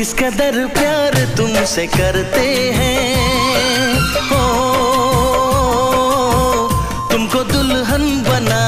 इस कदर प्यार तुमसे करते हैं। ओ, तुमको दुल्हन बना